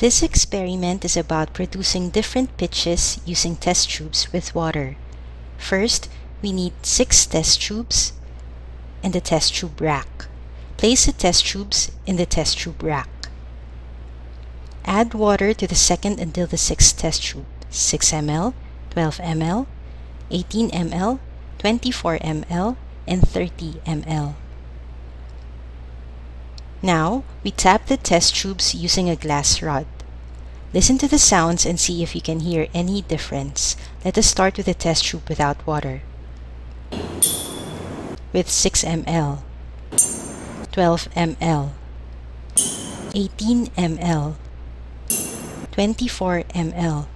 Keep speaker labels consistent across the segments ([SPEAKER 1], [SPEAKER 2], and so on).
[SPEAKER 1] This experiment is about producing different pitches using test tubes with water. First, we need 6 test tubes and a test tube rack. Place the test tubes in the test tube rack. Add water to the second until the sixth test tube, 6 ml, 12 ml, 18 ml, 24 ml, and 30 ml. Now, we tap the test tubes using a glass rod. Listen to the sounds and see if you can hear any difference. Let us start with the test tube without water. With 6 ml, 12 ml, 18 ml, 24 ml,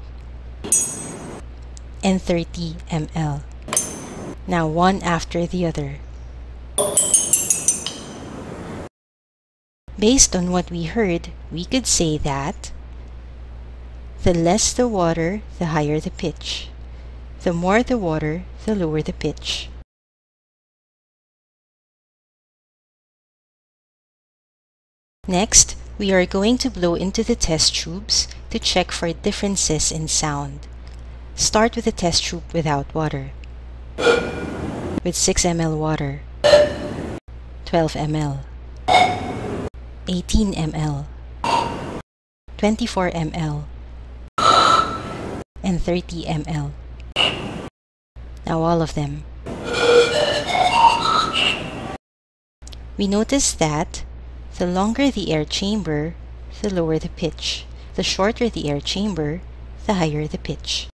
[SPEAKER 1] and 30 ml. Now one after the other. Based on what we heard, we could say that the less the water, the higher the pitch. The more the water, the lower the pitch. Next, we are going to blow into the test tubes to check for differences in sound. Start with the test tube without water. With 6 ml water, 12 ml, 18 ml, 24 ml, and 30 ml. Now all of them. We notice that the longer the air chamber, the lower the pitch. The shorter the air chamber, the higher the pitch.